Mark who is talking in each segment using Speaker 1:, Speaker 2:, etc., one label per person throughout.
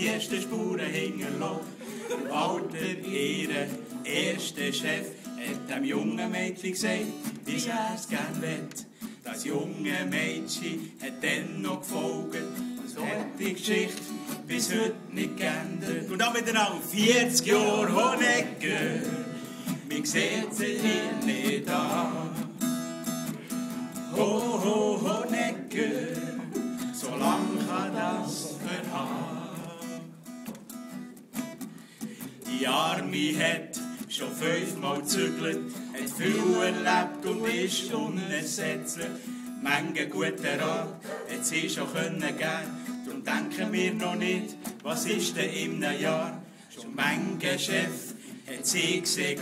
Speaker 1: die ersten Spuren hinterlassen. Walter, ihr erster Chef, hat dem jungen Mädchen gesagt, wie er es gern will. Das junge Mädchen hat dann noch gefolgt. Und so hat die Geschichte bis heute nicht geändert. Und dann wieder auch 40 Jahre Honecker. Man sieht sie hier nicht an. Ho, ho, Honecker, Die Arme hat schon fünfmal zügelt, hat viel erlebt und ist unersetzlich. Menge guter Rat hat sie schon können geben, darum denken wir noch nicht, was ist denn einem Jahr? Schon Menge Chef hat sie gesehen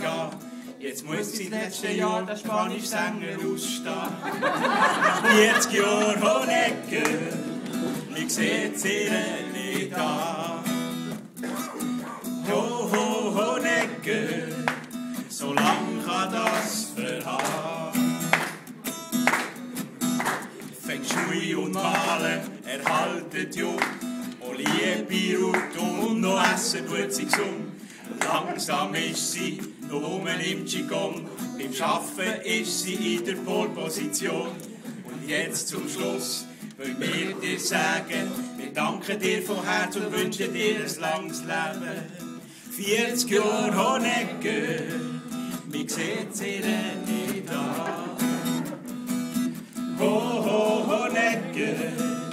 Speaker 1: Jetzt muss sie letzte Jahr der spanische Sänger ausstehen. 40 Jahre Honecker, ich seh sie nicht an. So lang kann das verhaben. Feng Shui und Malen erhalten jung, Olive, Ruth und noch Essen tut sie gesund. Langsam ist sie noch um im Qigong, beim Schaffen ist sie in der Polposition. Und jetzt zum Schluss wollen wir dir sagen, wir danken dir von Herzen und wünschen dir ein langes Leben. 40 Jahre Honecker, wir sehen sie nicht an. Ho, ho, Honecker,